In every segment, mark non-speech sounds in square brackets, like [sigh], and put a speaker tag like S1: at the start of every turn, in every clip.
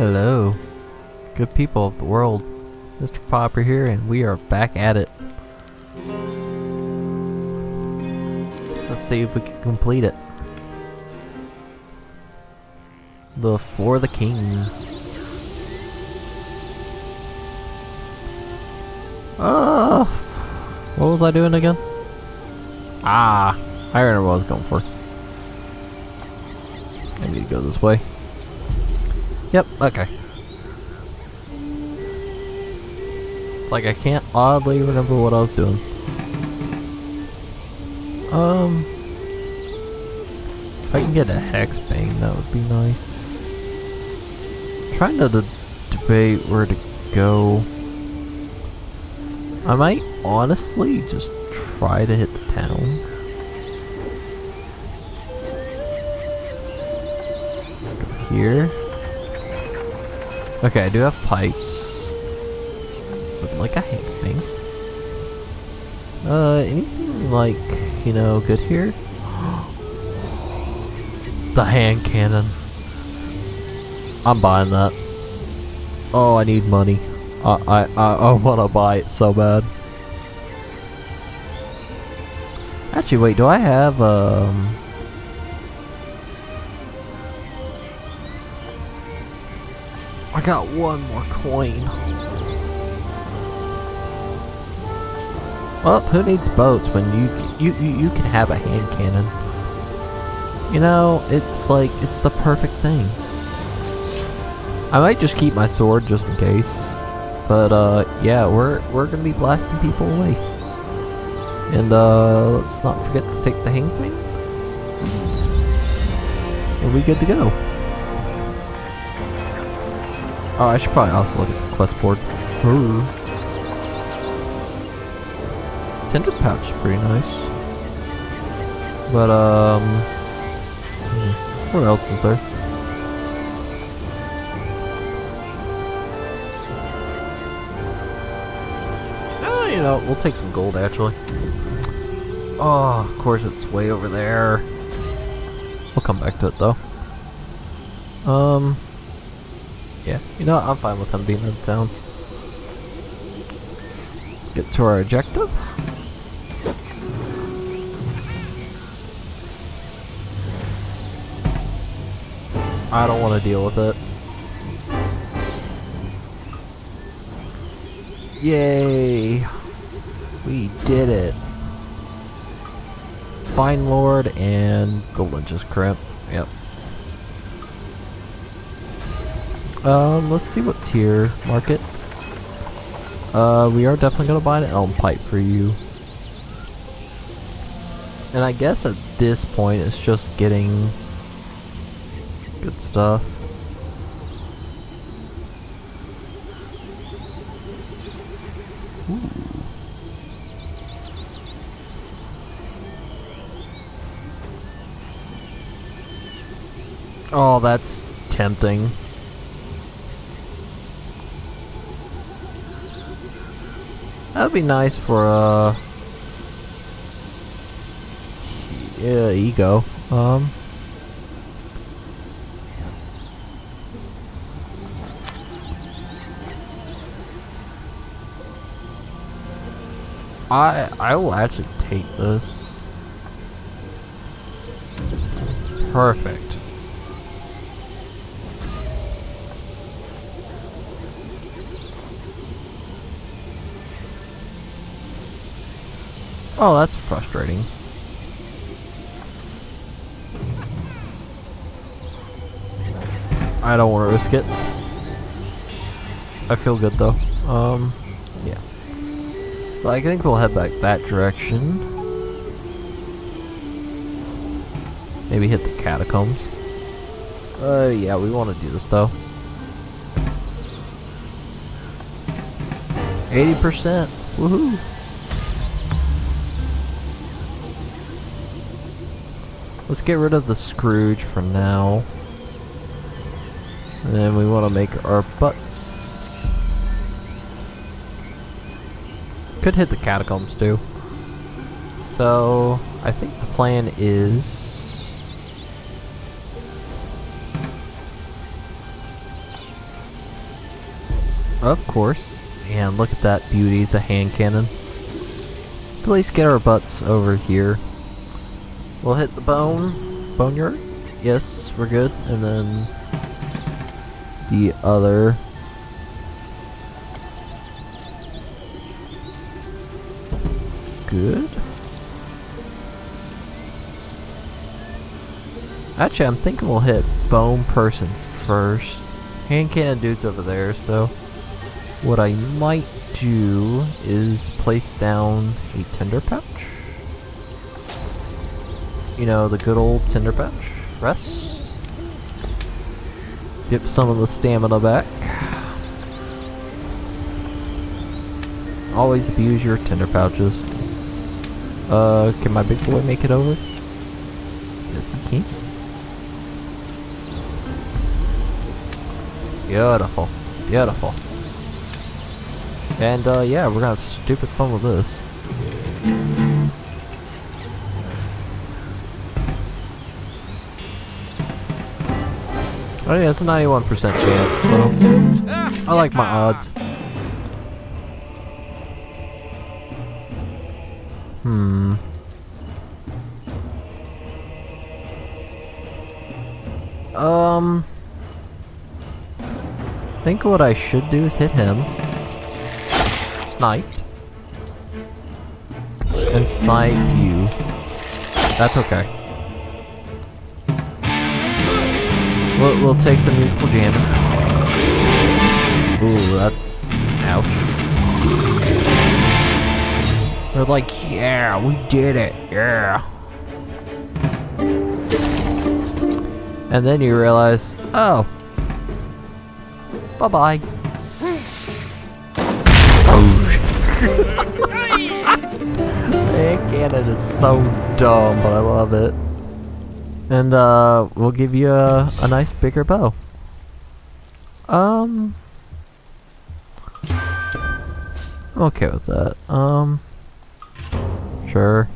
S1: Hello, good people of the world. Mr. Popper here, and we are back at it. Let's see if we can complete it. The For the King. Oh, what was I doing again? Ah, I remember what I was going for. I need to go this way. Yep, okay. Like I can't oddly remember what I was doing. Um, if I can get a hex bang, that would be nice. trying to debate where to go. I might honestly just try to hit the town. Go here. Okay, I do have pipes. Like a hand spring. Uh, anything like, you know, good here? [gasps] the hand cannon. I'm buying that. Oh, I need money. I I I, I want to buy it so bad. Actually, wait. Do I have um? I got one more coin. Well, who needs boats when you you you, you can have a hand cannon? You know, it's like it's the perfect thing. I might just keep my sword just in case. But uh yeah, we're we're gonna be blasting people away. And uh let's not forget to take the hang thing. And we good to go. Oh, I should probably also look at the quest board. Ooh. Tinder pouch is pretty nice. But, um... hmm, What else is there? Oh, you know, we'll take some gold, actually. Oh, of course it's way over there. We'll come back to it, though. Um... Yeah, you know what? I'm fine with him being in town. Let's get to our objective. I don't want to deal with it. Yay! We did it. Fine Lord and Golden just crimp. Yep. Um, let's see what's here. Market. Uh, we are definitely gonna buy an elm pipe for you. And I guess at this point it's just getting good stuff. Ooh. Oh, that's tempting. That'd be nice for uh yeah, ego. Um I I will actually take this. Perfect. Oh, that's frustrating. I don't want to risk it. I feel good though. Um, yeah. So I think we'll head back that direction. Maybe hit the catacombs. Uh, yeah, we want to do this though. 80%. Woohoo! Let's get rid of the Scrooge for now. And then we want to make our butts. Could hit the catacombs too. So, I think the plan is... Of course. And look at that beauty, the hand cannon. Let's at least get our butts over here. We'll hit the bone. Boneyard? Yes, we're good. And then the other. Good. Actually, I'm thinking we'll hit bone person first. Hand cannon dude's over there, so what I might do is place down a Tinder pouch. You know, the good old tinder pouch. Rest. Get some of the stamina back. Always abuse your tinder pouches. Uh, can my big boy make it over? Yes, he can. Beautiful. Beautiful. And, uh, yeah, we're gonna have stupid fun with this. Oh yeah, it's a 91% chance, so I like my odds. Hmm. Um... I think what I should do is hit him. Snipe. And snipe you. That's okay. We'll, we'll take some musical jamming. Ooh, that's... ouch. They're like, yeah, we did it, yeah. And then you realize, oh, Bye-bye. oh, [laughs] is so dumb, but I love it. And, uh, we'll give you a, a nice bigger bow. Um... I'm okay with that. Um... Sure.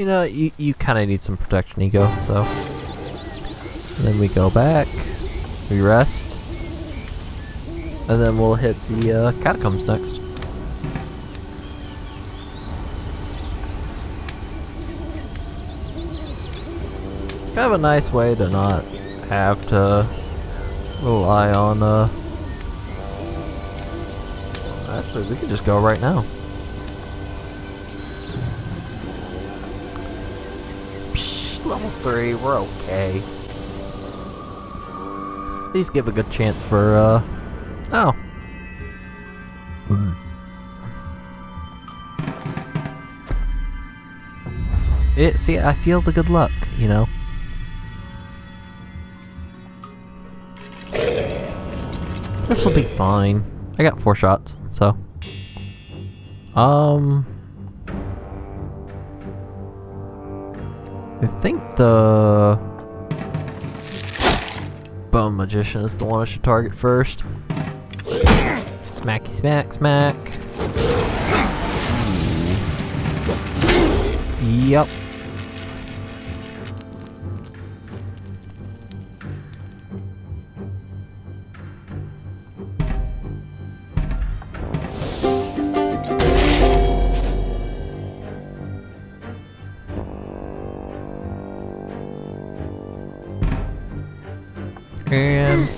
S1: you know, you, you kind of need some protection ego, so. And then we go back, we rest, and then we'll hit the uh, catacombs next. Kind of a nice way to not have to rely on, uh... Actually, we could just go right now. level 3, we're okay. At least give a good chance for, uh... Oh. It, see, I feel the good luck, you know? This will be fine. I got four shots, so... Um... I think the Bone Magician is the one I should target first. Smacky smack smack. Yep.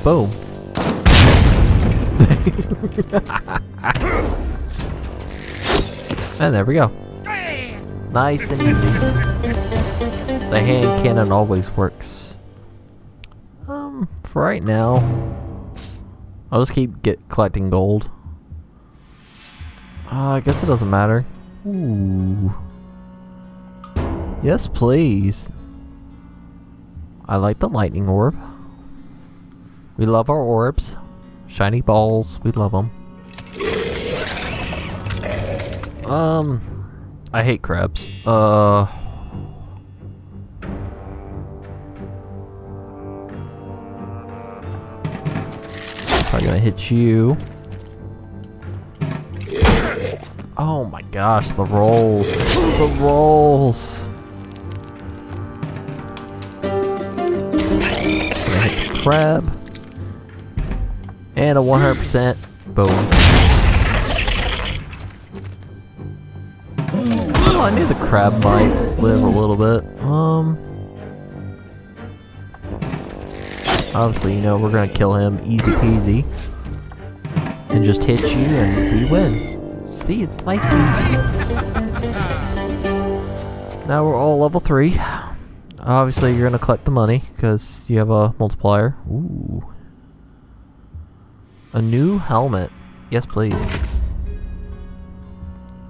S1: Boom. and [laughs] there we go. Nice and easy. The hand cannon always works. Um, for right now, I'll just keep get collecting gold. Uh, I guess it doesn't matter. Ooh. Yes, please. I like the lightning orb. We love our orbs. Shiny balls, we love them. Um, I hate crabs. Uh... Probably gonna hit you. Oh my gosh, the rolls. The rolls. Crab. And a 100% boom. Oh, I knew the crab might live a little bit. Um. Obviously, you know, we're gonna kill him easy peasy. And just hit you and we win. See, it's nice Now we're all level 3. Obviously, you're gonna collect the money, because you have a multiplier. Ooh. A new helmet. Yes, please.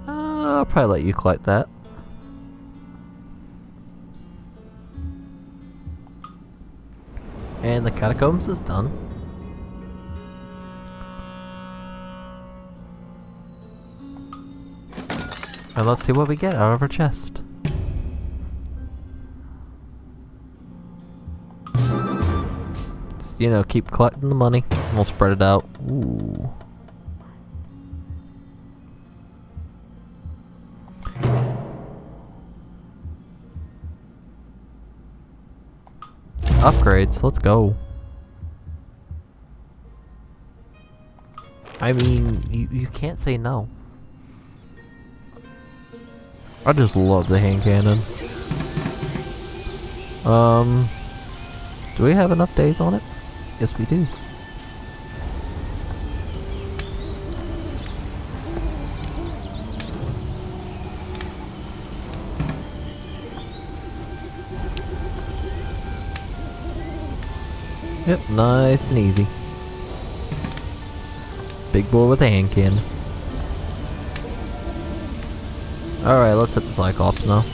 S1: Uh, I'll probably let you collect that. And the catacombs is done. And let's see what we get out of our chest. You know, keep collecting the money. And we'll spread it out. Ooh. Upgrades, let's go. I mean, you, you can't say no. I just love the hand cannon. Um, do we have enough days on it? Yes, we do. Yep, nice and easy. Big boy with a hand cannon. Alright, let's hit the Cyclops now.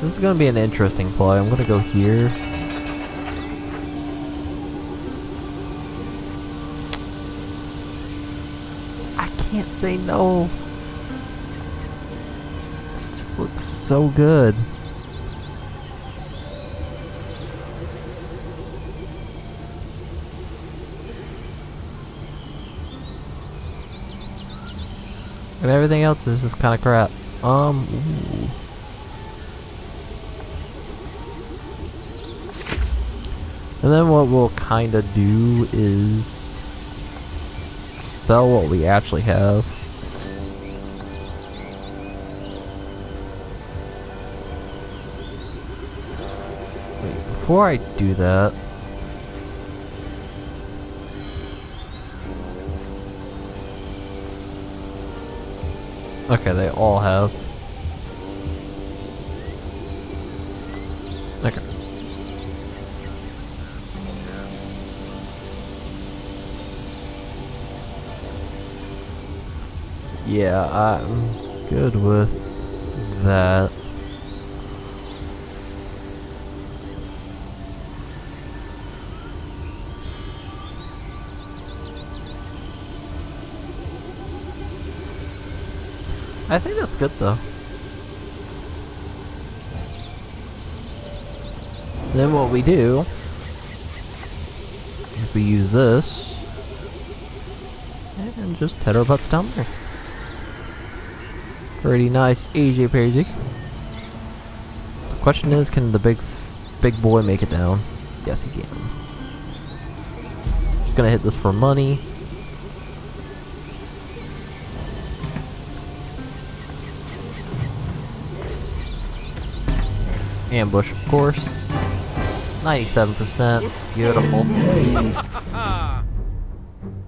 S1: This is gonna be an interesting play. I'm gonna go here. I can't say no. It just looks so good. And everything else is just kind of crap. Um, ooh. And then what we'll kind of do is sell what we actually have. Wait, before I do that... Okay, they all have. Yeah, I'm good with that. I think that's good though. Then what we do if we use this and just head our butts down there. Pretty nice, easy peasy. The question is, can the big, big boy make it down? Yes, he can. Just gonna hit this for money. Ambush, of course. 97%. Beautiful.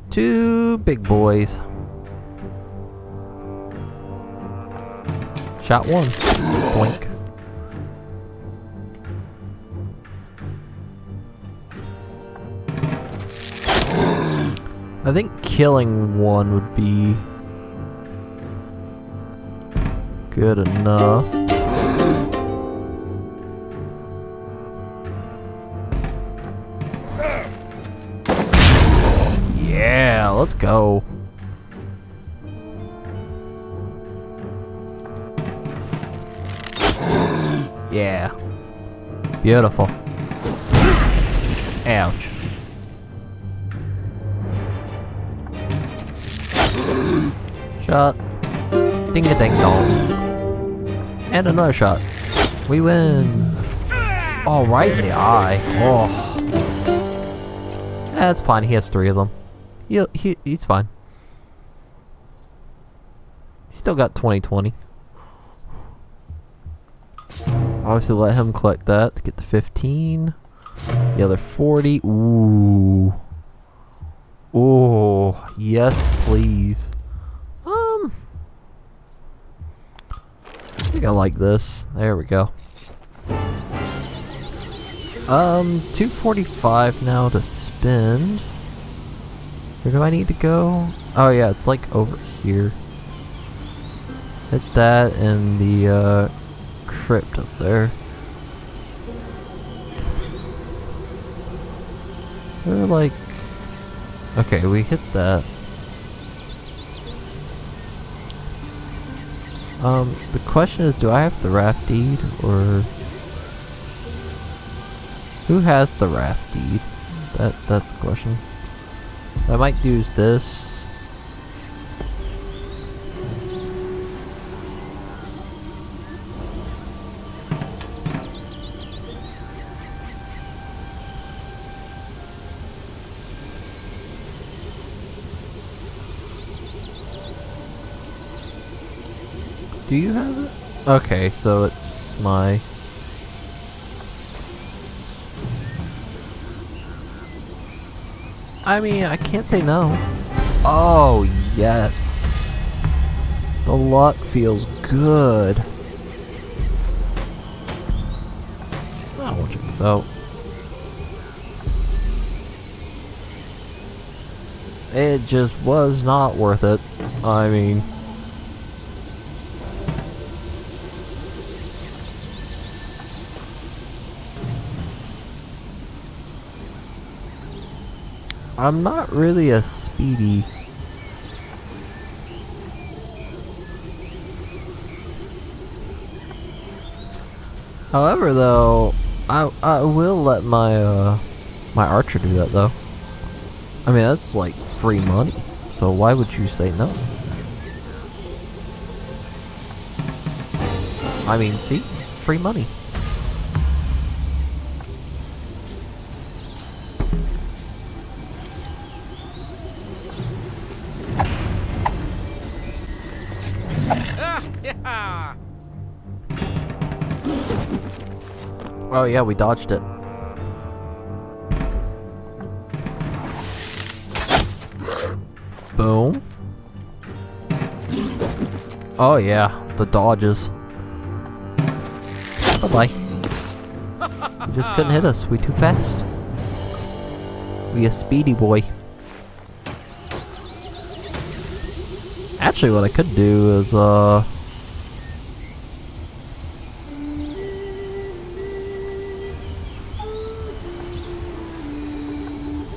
S1: [laughs] Two big boys. Shot one. Blink. I think killing one would be good enough. Yeah, let's go. Yeah. Beautiful. Ouch. Shot. Ding a ding dong. And another shot. We win. Oh, right in the eye. Oh. That's fine. He has three of them. He, he, he's fine. He's still got 2020. Obviously let him collect that to get the 15. The other 40. Ooh. Oh, yes, please. Um, I think I like this. There we go. Um, 245 now to spend. Where do I need to go? Oh yeah, it's like over here. Hit that and the, uh, crypt up there. They're like... Okay, we hit that. Um, the question is, do I have the raft deed, or... Who has the raft deed? That, that's the question. I might use this. Do you have it? Okay, so it's my... I mean, I can't say no. Oh, yes. The luck feels good. Ah, oh, watch this out. It just was not worth it. I mean... I'm not really a speedy. However, though, I I will let my uh my archer do that though. I mean that's like free money, so why would you say no? I mean, see, free money. Oh yeah, we dodged it. Boom. Oh yeah, the dodges. Oh, Bye-bye. You just couldn't hit us, we too fast. We a speedy boy. Actually, what I could do is, uh...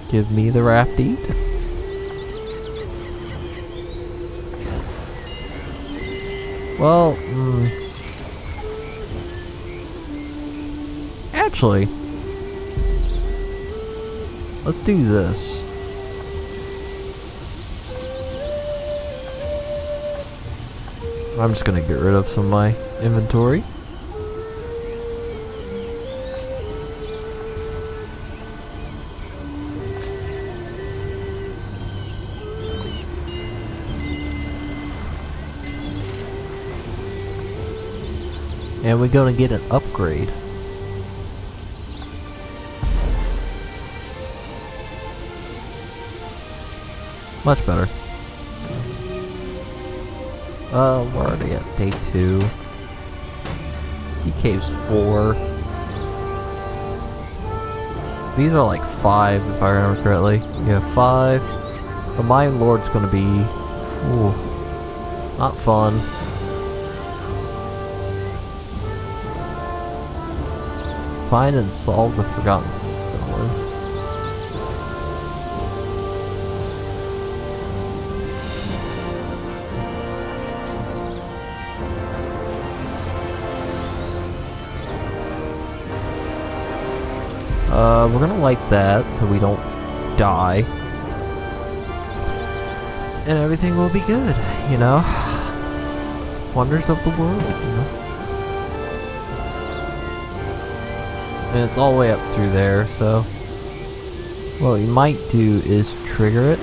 S1: Give me the raft deed. Well, mm, actually, let's do this. I'm just gonna get rid of some of my inventory. And we're gonna get an upgrade. Much better. Uh, where are they at? Day two. Sea Caves four. These are like five, if I remember correctly. Yeah, five. The Mayan Lord's gonna be... Ooh. Not fun. Find and solve the forgotten Uh, we're gonna like that so we don't die. And everything will be good, you know? [sighs] Wonders of the world, you know? And it's all the way up through there, so... What we might do is trigger it.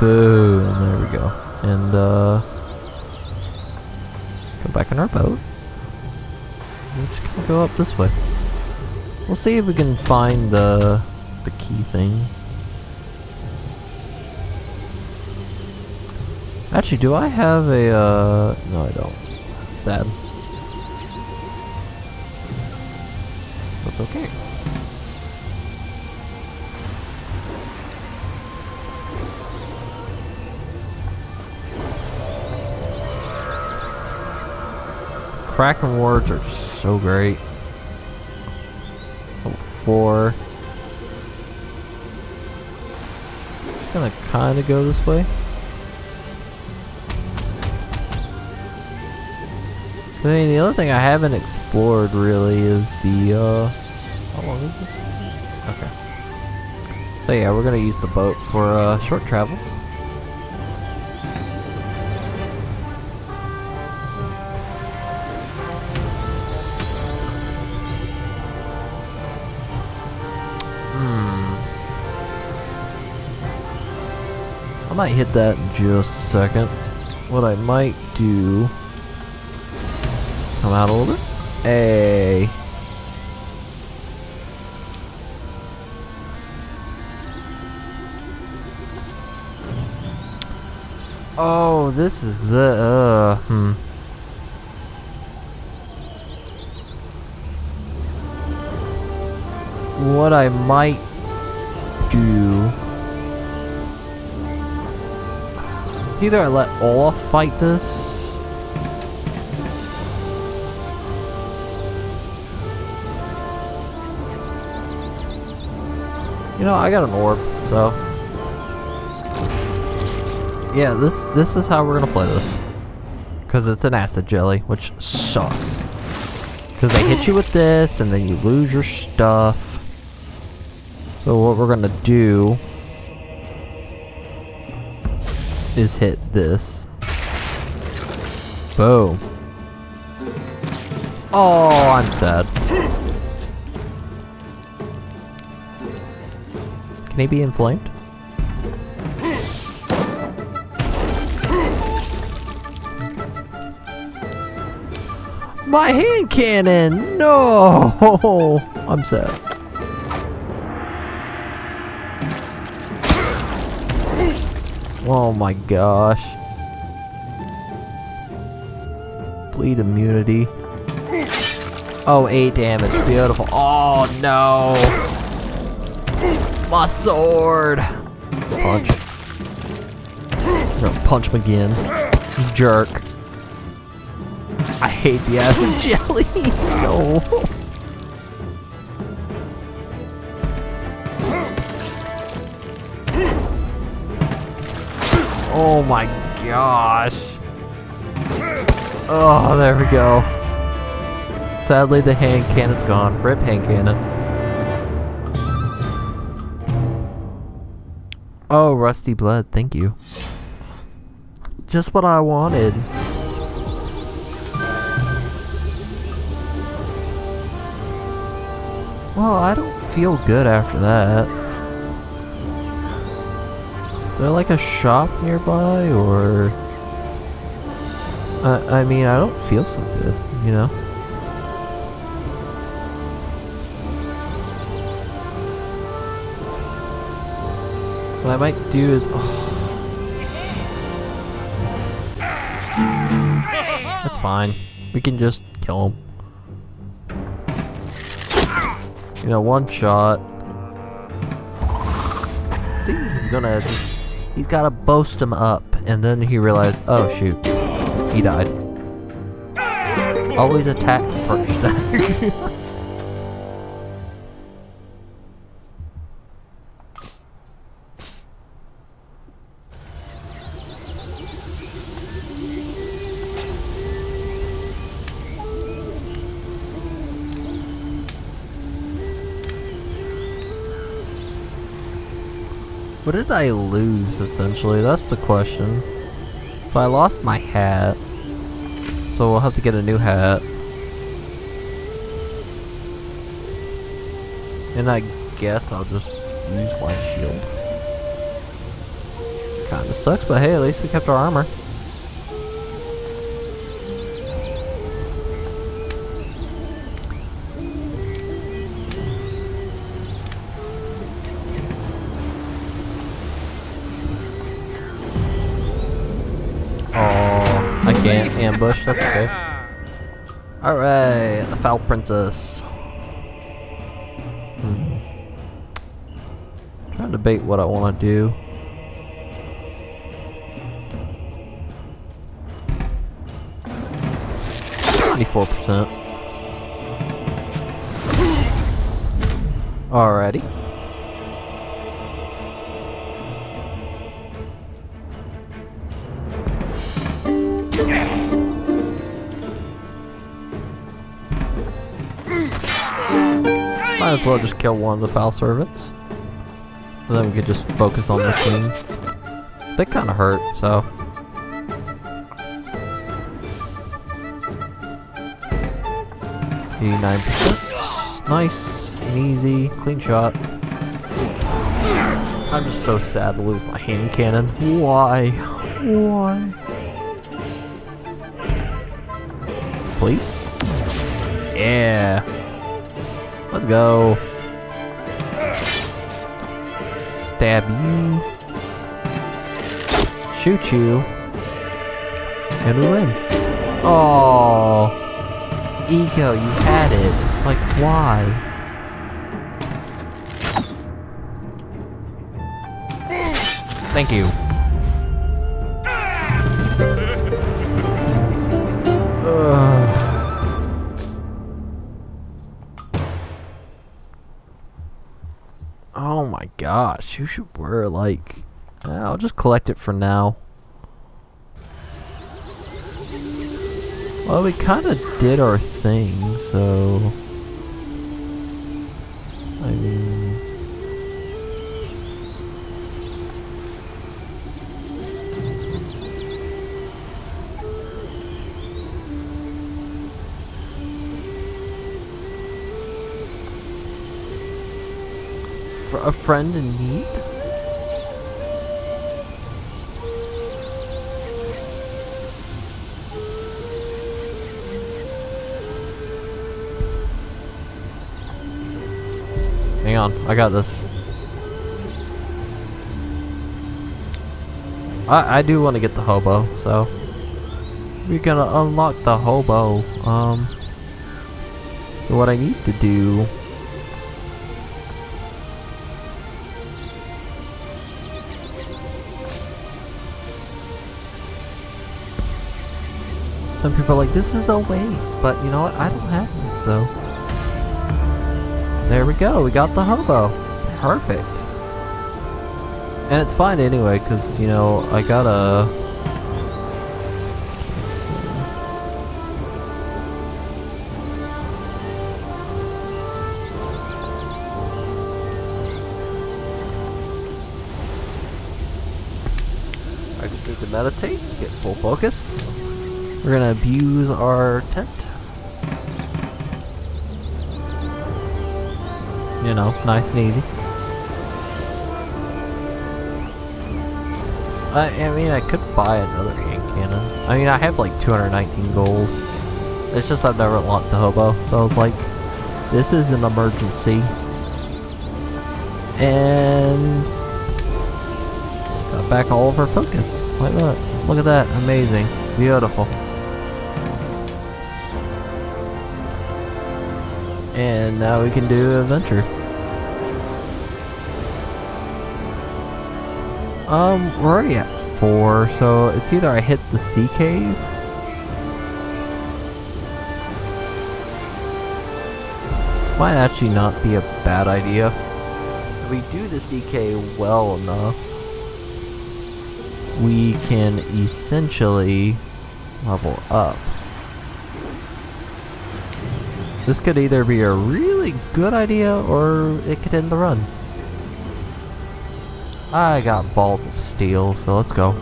S1: Boom, there we go. And, uh... Go back in our boat. We're just gonna go up this way. We'll see if we can find the the key thing. Actually, do I have a, uh, no I don't. Sad. That's okay. Kraken wards are so great. Four. Gonna kinda go this way. I mean, the other thing I haven't explored really is the, uh, how long is this? Okay. So yeah, we're gonna use the boat for, uh, short travels. Might hit that in just a second. What I might do Come out a little bit. Hey. Oh, this is the, uh, hmm. What I might do... It's either I let Olaf fight this, You know, I got an orb, so. Yeah, this this is how we're gonna play this. Cause it's an acid jelly, which sucks. Cause they hit you with this, and then you lose your stuff. So what we're gonna do is hit this. Boom. Oh, I'm sad. Can he be inflamed? My hand cannon! No! [laughs] I'm sad. Oh my gosh. Bleed immunity. Oh, 8 damage. Beautiful. Oh no! My sword! Punch. Punch him again. Jerk. I hate the acid jelly. [laughs] no. Oh my gosh. Oh, there we go. Sadly, the hand cannon's gone. Rip hand cannon. Oh, rusty blood, thank you. Just what I wanted. Well, I don't feel good after that. Is there like a shop nearby, or... I mean, I don't feel so good, you know? What I might do is... Oh. That's fine. We can just kill him. You know, one shot. See, he's gonna just... He's gotta boast him up. And then he realized, oh shoot. He died. Always attack first. [laughs] What did I lose, essentially? That's the question. So I lost my hat. So we'll have to get a new hat. And I guess I'll just use my shield. Kinda sucks, but hey, at least we kept our armor. I can't ambush, that's okay. Alright, the Foul Princess. Hmm. Trying to debate what I want to do. Twenty-four percent. Alrighty. Well just kill one of the foul servants. And then we could just focus on the queen. They kind of hurt, so. Eighty-nine percent. Nice and easy, clean shot. I'm just so sad to lose my hand cannon. Why? Why? Please? Yeah. Go. Stab you. Shoot you. And we win. Oh, Ego, you had it. Like, why? Thank you. Ugh. Gosh, you should wear like... I'll just collect it for now. Well, we kind of did our thing, so... I mean... a friend in need? Hang on, I got this. I I do want to get the hobo, so we're gonna unlock the hobo. Um, so what I need to do Some people are like, this is a waste, but you know what? I don't have this, so. There we go, we got the hobo. Perfect. And it's fine anyway, because, you know, I got a. I just need to meditate, get full focus. We're gonna abuse our tent. You know, nice and easy. I, I mean, I could buy another hand cannon. I mean, I have like 219 gold. It's just I've never unlocked the hobo, so I was like, this is an emergency. And got back all of our focus. Like that. Look at that. Amazing. Beautiful. And now we can do adventure. Um, we're already at four, so it's either I hit the sea cave. Might actually not be a bad idea. If we do the cave well enough, we can essentially level up. This could either be a really good idea or it could end the run. I got balls of steel, so let's go.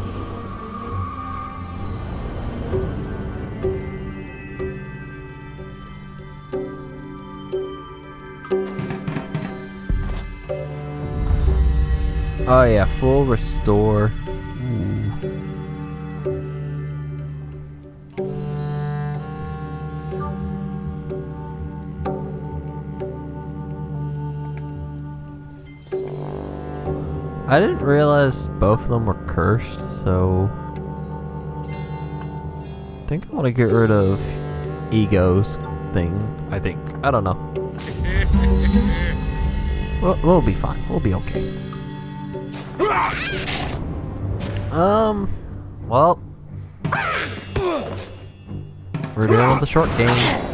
S1: Oh yeah, full restore. I didn't realize both of them were cursed, so... I think I want to get rid of Ego's thing, I think. I don't know. [laughs] we'll, we'll be fine. We'll be okay. Um, well... We're doing the short game.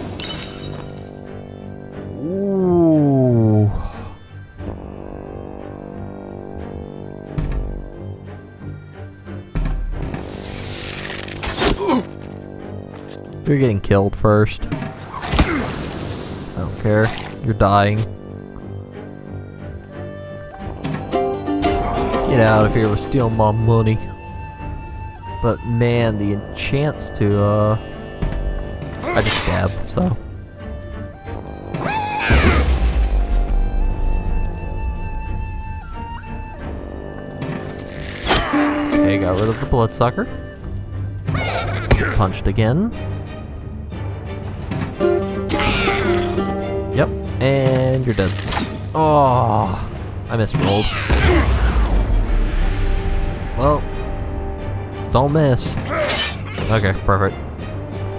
S1: You're getting killed first. I don't care. You're dying. Get out of here with stealing my money. But man, the chance to, uh... I just stab, so... Okay, got rid of the bloodsucker. Just punched again. And you're dead. Oh, I misrolled. Well, don't miss. Okay, perfect.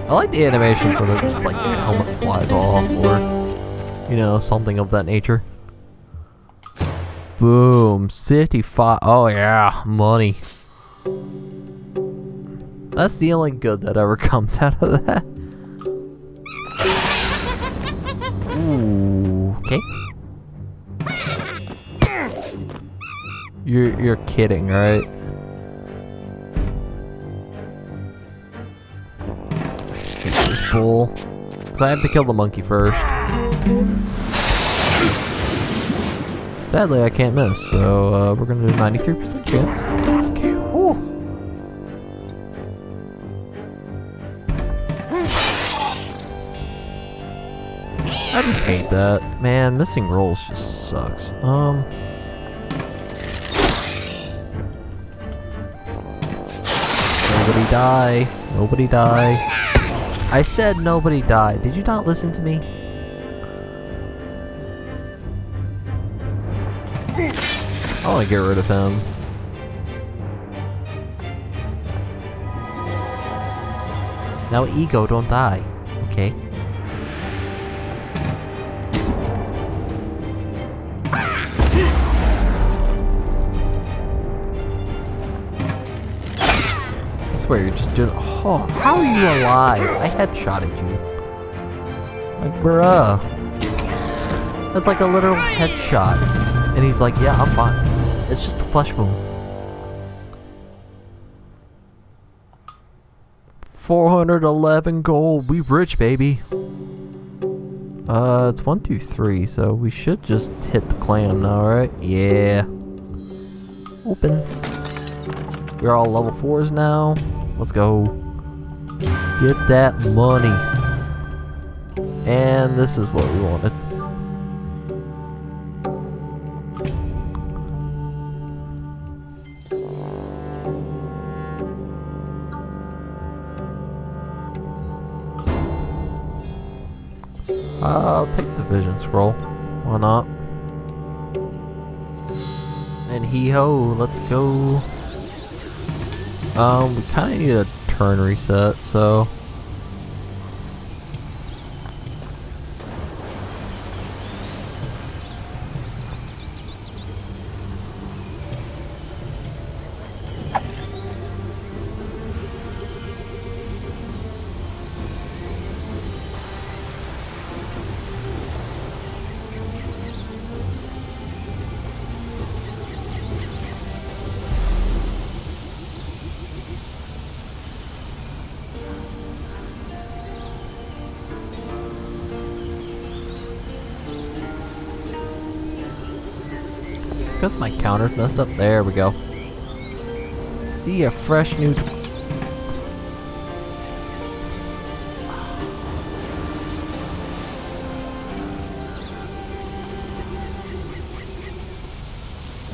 S1: I like the animations where they're just like the helmet flies off or, you know, something of that nature. Boom, 55. Oh yeah, money. That's the only good that ever [laughs] comes out of that. [laughs] Ooh, okay. You're you're kidding, right? Bull. Cause I have to kill the monkey first. Sadly, I can't miss, so uh, we're gonna do 93% chance. I just hate that. Man, missing rolls just sucks. Um... Nobody die. Nobody die. I said nobody die. Did you not listen to me? I want to get rid of him. Now ego don't die. Okay. Swear you're just doing. Oh, how are you alive? I headshotted you. Like, bruh. That's like a literal headshot. And he's like, yeah, I'm fine. It's just a flesh wound. 411 gold. We rich, baby. Uh, it's one, two, three, so we should just hit the clam now, right? Yeah. Open. We're all level fours now. Let's go. Get that money. And this is what we wanted. I'll take the vision scroll. Why not? And hee ho, let's go. Um, we kind of need a turn reset, so. Because my counter's messed up. There we go. See a fresh new...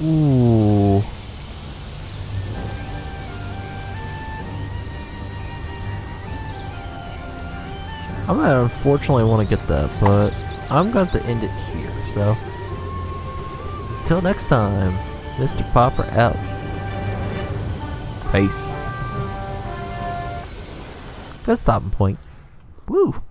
S1: Ooh. I'm gonna unfortunately want to get that, but I'm going to end it here, so... Until next time, Mr. Popper out. Peace. Good stopping point. Woo!